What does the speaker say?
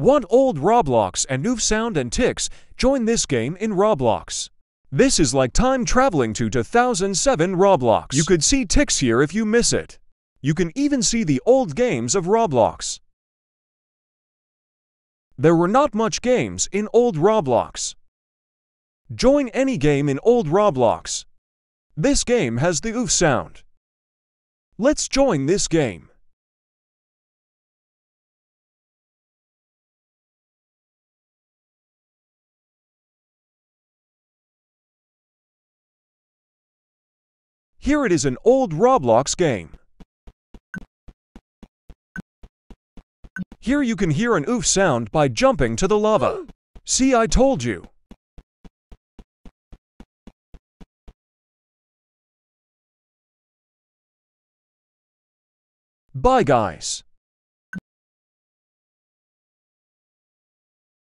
Want old Roblox and new sound and Tix? Join this game in Roblox. This is like time traveling to 2007 Roblox. You could see Tix here if you miss it. You can even see the old games of Roblox. There were not much games in old Roblox. Join any game in old Roblox. This game has the oof sound. Let's join this game. Here it is an old Roblox game. Here you can hear an oof sound by jumping to the lava. See, I told you. Bye guys.